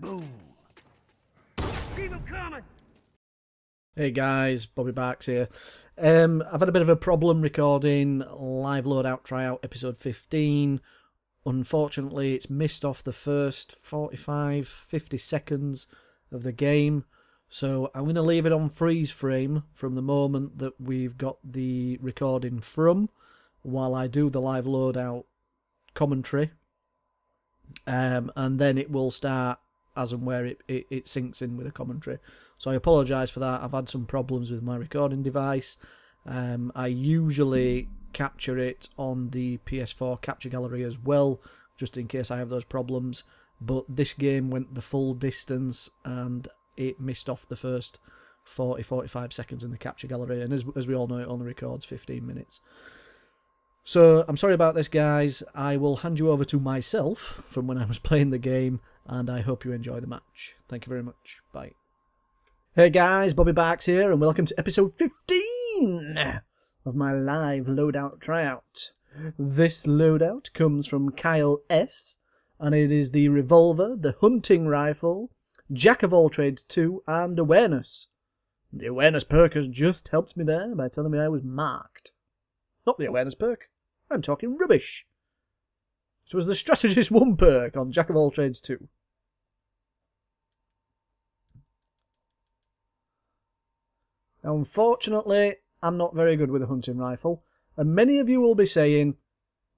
Boom. Hey guys, Bobby Barks here. Um, I've had a bit of a problem recording live loadout tryout episode 15. Unfortunately, it's missed off the first 45 50 seconds of the game. So I'm going to leave it on freeze frame from the moment that we've got the recording from while I do the live loadout commentary. Um, and then it will start as and where it, it, it syncs in with the commentary. So I apologise for that. I've had some problems with my recording device. Um, I usually capture it on the PS4 capture gallery as well, just in case I have those problems. But this game went the full distance and it missed off the first 40 45 seconds in the capture gallery. And as, as we all know, it only records 15 minutes. So I'm sorry about this, guys. I will hand you over to myself from when I was playing the game, and I hope you enjoy the match. Thank you very much. Bye. Hey guys, Bobby Barks here, and welcome to episode 15 of my live loadout tryout. This loadout comes from Kyle S, and it is the revolver, the hunting rifle, jack of all trades 2, and awareness. The awareness perk has just helped me there by telling me I was marked. Not the awareness perk. I'm talking rubbish. It was the strategist 1 perk on jack of all trades 2. Unfortunately, I'm not very good with a hunting rifle, and many of you will be saying,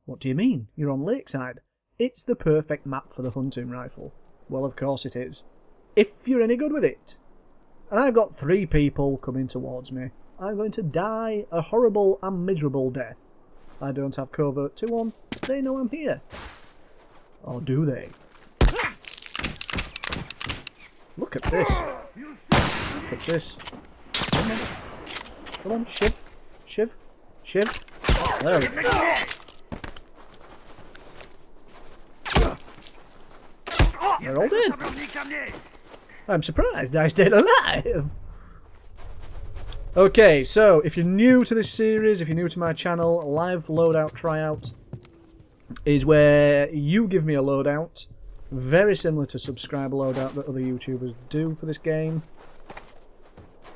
What do you mean? You're on Lakeside. It's the perfect map for the hunting rifle. Well, of course it is. If you're any good with it. And I've got three people coming towards me. I'm going to die a horrible and miserable death. I don't have covert 2 on. They know I'm here. Or do they? Look at this. Look at this. Come on. Come on, shiv. Shiv. Shiv. There we go. They're all dead. I'm surprised I stayed alive. Okay, so if you're new to this series, if you're new to my channel, live loadout tryout is where you give me a loadout, very similar to subscribe loadout that other YouTubers do for this game.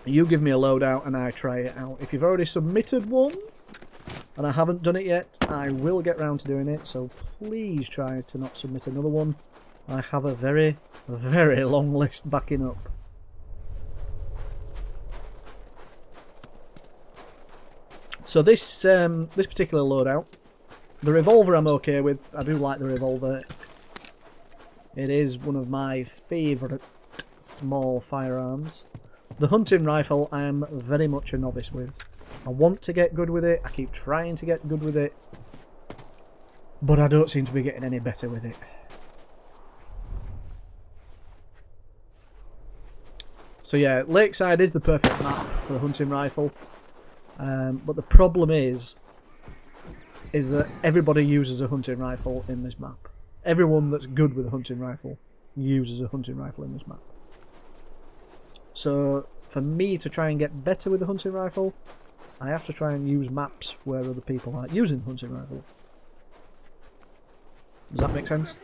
You give me a loadout and I try it out. If you've already submitted one, and I haven't done it yet, I will get round to doing it, so please try to not submit another one. I have a very, very long list backing up. So this um, this particular loadout, the revolver I'm okay with. I do like the revolver. It is one of my favourite small firearms. The hunting rifle I am very much a novice with. I want to get good with it. I keep trying to get good with it. But I don't seem to be getting any better with it. So yeah, Lakeside is the perfect map for the hunting rifle. Um, but the problem is, is that everybody uses a hunting rifle in this map. Everyone that's good with a hunting rifle uses a hunting rifle in this map. So for me to try and get better with the hunting rifle, I have to try and use maps where other people aren't using the hunting rifle. Does that make sense?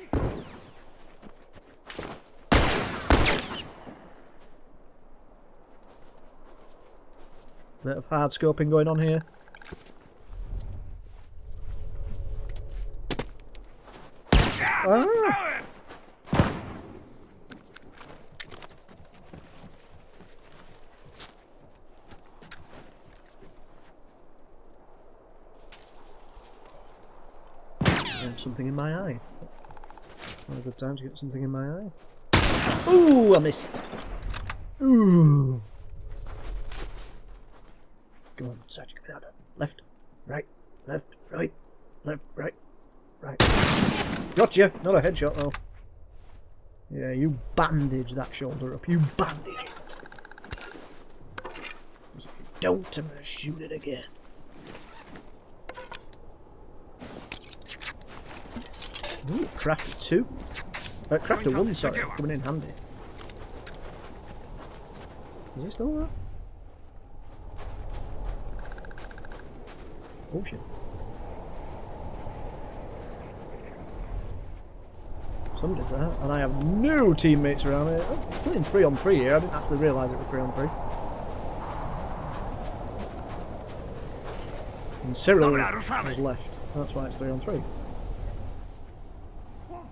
Bit of hard scoping going on here. Something in my eye. Not a good time to get something in my eye. Ooh, I missed. Ooh. Come on, Sergeant, get out. Left, right, left, right, left, right, right. Gotcha! Not a headshot though. Yeah, you bandage that shoulder up. You bandage it. Because if you don't, I'm gonna shoot it again. Ooh, crafter 2. Uh, crafter 1, sorry, coming in handy. Is it still there? Oh shit. Somebody's there, and I have no teammates around here. Oh, playing three on three here. I didn't actually realise it was three on three. And Cyril has left. That's why it's three on three. Well,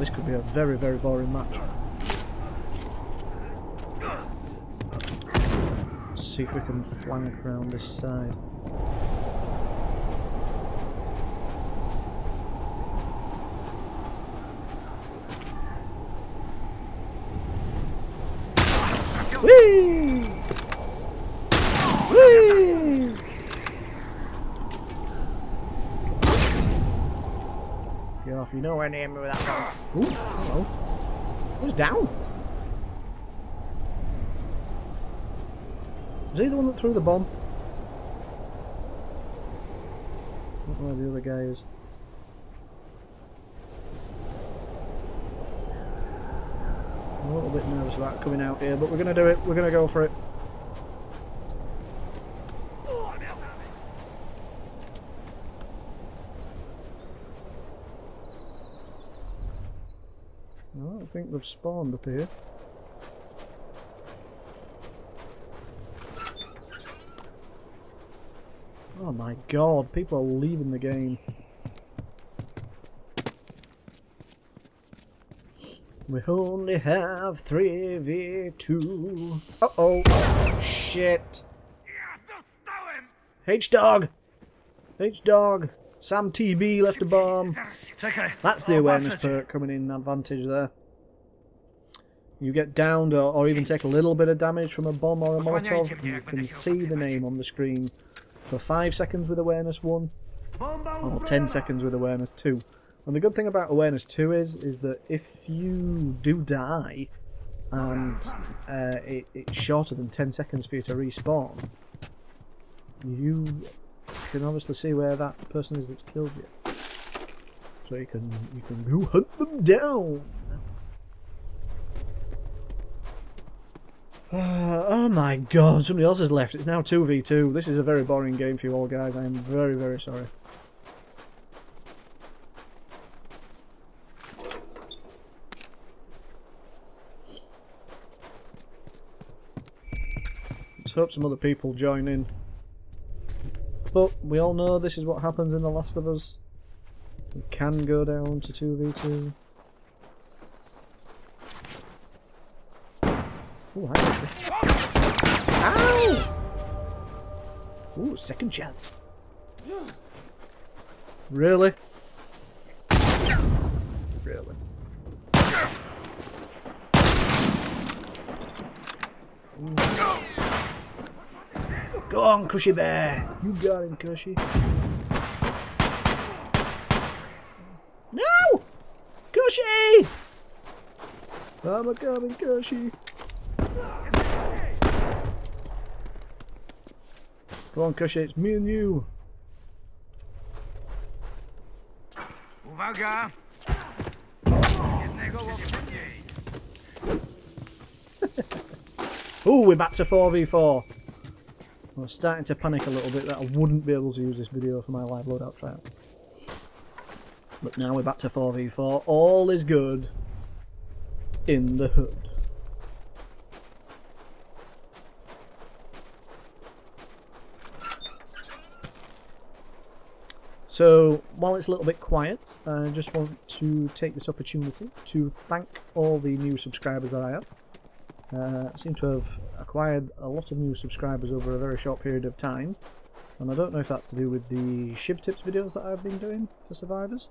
this could be a very, very boring match. Let's see if we can flank around this side. Get off, you nowhere near me with that gun. Ooh, hello. Who's down? Is he the one that threw the bomb? I don't know where the other guy is. I'm a little bit nervous about coming out here, but we're going to do it. We're going to go for it. I don't think they've spawned up here. Oh my god, people are leaving the game. We only have 3v2. Uh-oh. Shit. H-Dog! H-Dog! Sam TB left a bomb. That's the awareness perk coming in advantage there. You get downed or, or even take a little bit of damage from a bomb or a Molotov, you can see the name on the screen for 5 seconds with awareness 1 or 10 seconds with awareness 2. And the good thing about awareness 2 is is that if you do die and uh, it, it's shorter than 10 seconds for you to respawn, you can obviously see where that person is that's killed you. So you can you can go hunt them down. Uh, oh my god, somebody else has left. It's now 2v2. This is a very boring game for you all guys. I am very, very sorry. Let's hope some other people join in. But we all know this is what happens in The Last of Us. We can go down to 2v2. Ooh. Ow! Ooh, second chance. Really? Really? Ooh. Go on, Cushy Bear! You got him, Cushy. No! Cushy! I'm a coming, Cushy. Go on, Cushy, it's me and you. Uwaga! Jednego łopka. Ooh, we're back to 4v4. I was starting to panic a little bit that I wouldn't be able to use this video for my live loadout trial. But now we're back to 4v4. All is good in the hood. So, while it's a little bit quiet, I just want to take this opportunity to thank all the new subscribers that I have. Uh, I seem to have acquired a lot of new subscribers over a very short period of time. And I don't know if that's to do with the Shiv Tips videos that I've been doing for survivors.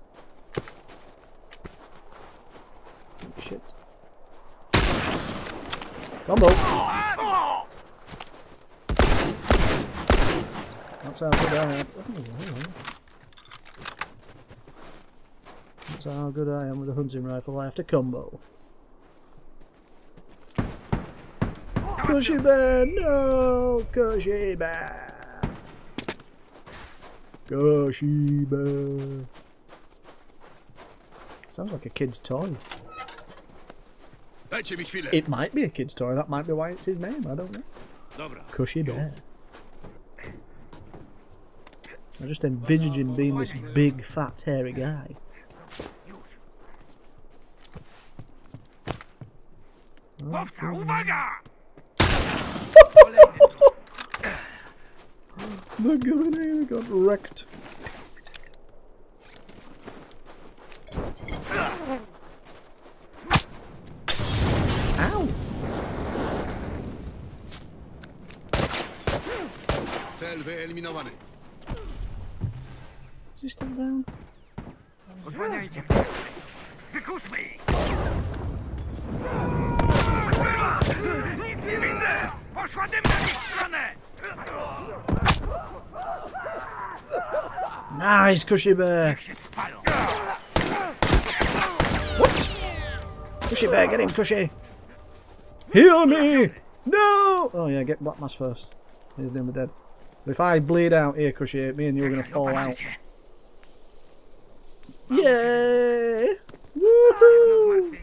Shit. Combo! That's how good I am. That's how good I am with a hunting rifle. I have to combo. Cushy man, no, Cushy man. Cushy man. Sounds like a kid's toy. It might be a kid's toy. That might be why it's his name. I don't know. Cushy bear. I just envisage him being this big, fat, hairy guy. Okay. The governor got wrecked. Ow! Cel wyeliminowany. Is he still down? Osłaniajcie mnie. Wykuszmy ich! Nic nie widzę! Poszła dymna w ich stronę! Nice, Cushy Bear! się spalą! What? Cushy Bear, get him, Cushy! Heal me! No! Oh yeah, get Black Mask first. He's nearly dead. But if I bleed out here, Cushy, me and you are gonna fall out. Yay! Woohoo!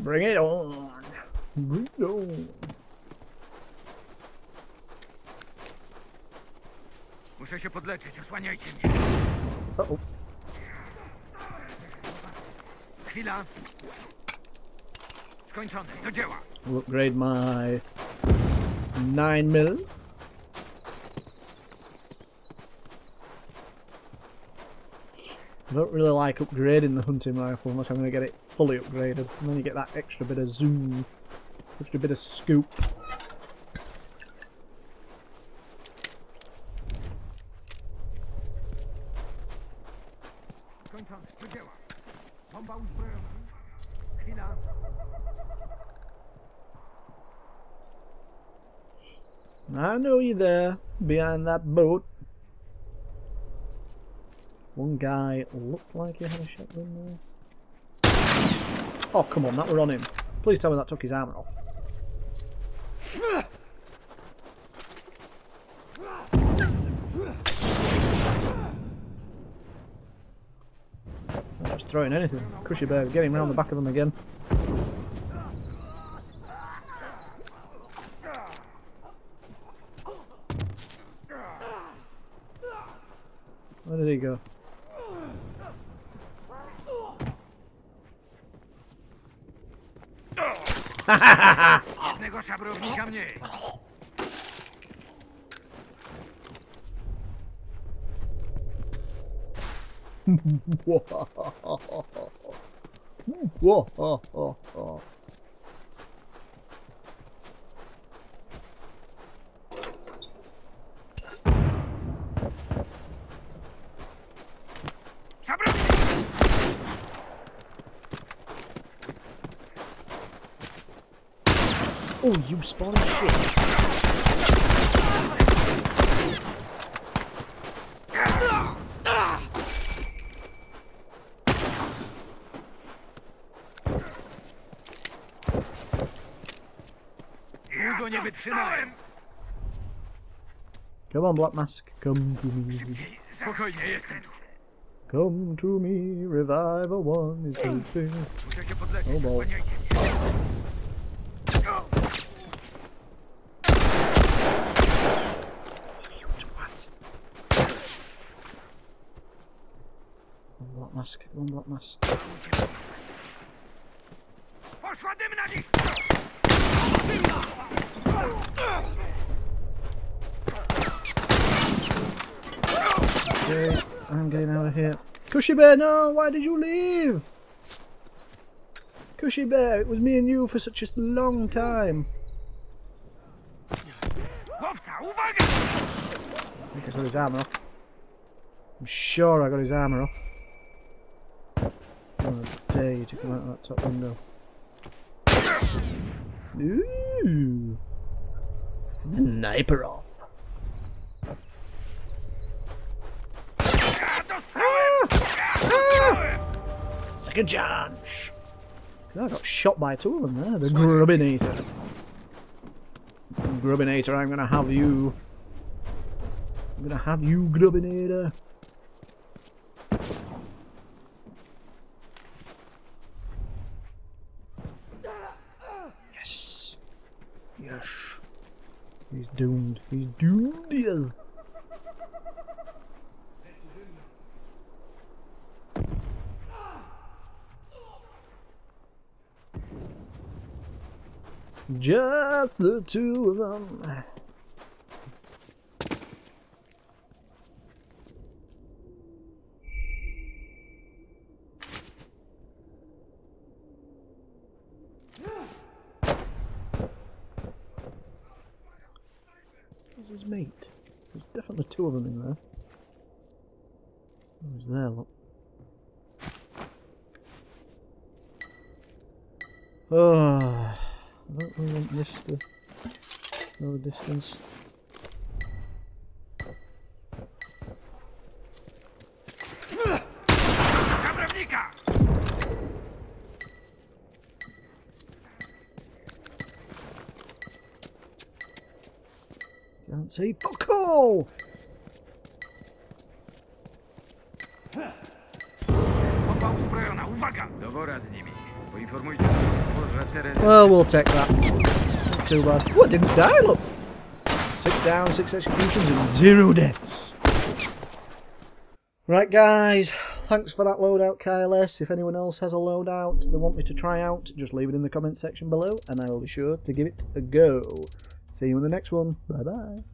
Bring it on! Bring it on! Muszę się podleczyć, osłaniajcie mnie. Uh oh. Chwila. Skończone, do dzieła. We'll upgrade my 9 mil. I don't really like upgrading the hunting rifle unless I'm going to get it fully upgraded. And then you get that extra bit of zoom, extra bit of scoop. I know you're there, behind that boat. One guy looked like he had a shotgun there. Oh, come on, that were on him. Please tell me that took his armour off. Throwing anything. Cushy Bear's getting round the back of them again. Where did he go? Jednego szabrownika mniej. Whoa. Szabrownik! Oh, you spawned shit. Długo nie wytrzymałem. Come on, Black Mask, come to me. Spokojnie, jestem tu. Come to me, Reviver One is helping. Muszę się podleczyć, Oh, balls. osłaniajcie mnie. You twat. Come on, Black Mask, come on, Black Mask. Poszła dymna w ich Okay, I'm getting out of here. Cushy Bear, no! Why did you leave? Cushy Bear, it was me and you for such a long time. I think I got his armour off. I'm sure I got his armour off. I dare you to come out of that top window. Ooh! Sniper off. Second chance. I got shot by two of them there. The Grubbinator. Grubbinator, I'm gonna have you. I'm gonna have you, Grubbinator. He's doomed. He's doomed, he is. Just the two of them. Two of them in there. Who's there? Look. Oh, I don't really want this to know the distance. Can't see fuck all! Well, we'll take that. Not too bad. What, didn't die? Look! Six down, six executions, and zero deaths. Right, guys. Thanks for that loadout, KLS. If anyone else has a loadout they want me to try out, just leave it in the comment section below, and I will be sure to give it a go. See you in the next one. Bye bye.